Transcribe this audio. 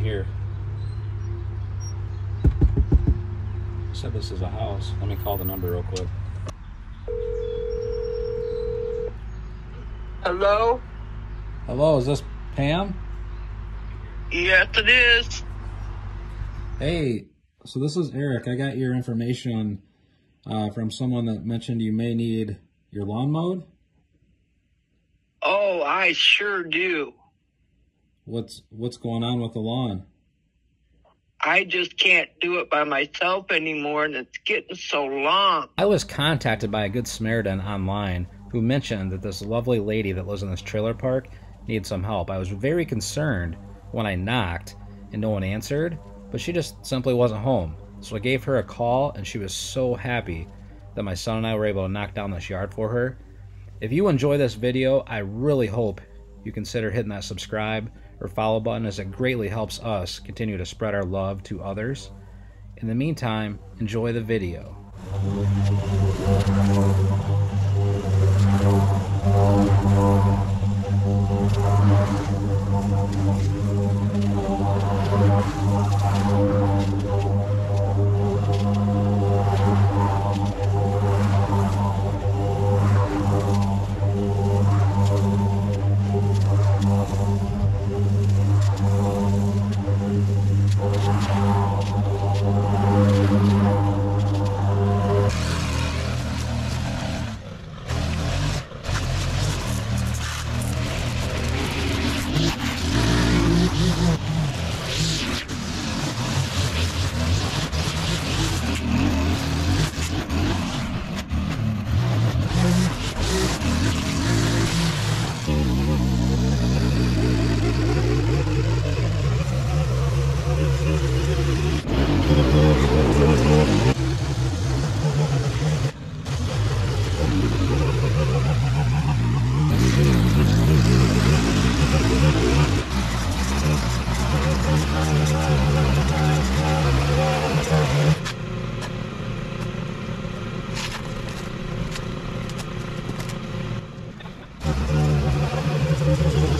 here. Said this is a house. Let me call the number real quick. Hello? Hello, is this Pam? Yes, it is. Hey, so this is Erik. I got your information uh, from someone that mentioned you may need your lawn mowed. Oh, I sure do. What's what's going on with the lawn? I just can't do it by myself anymore, and it's getting so long. I was contacted by a good Samaritan online who mentioned that this lovely lady that lives in this trailer park needs some help. I was very concerned when I knocked and no one answered, but she just simply wasn't home. So I gave her a call and she was so happy that my son and I were able to knock down this yard for her. If you enjoy this video, I really hope you consider hitting that subscribe or follow button as it greatly helps us continue to spread our love to others. In the meantime, enjoy the video. Oh, my God.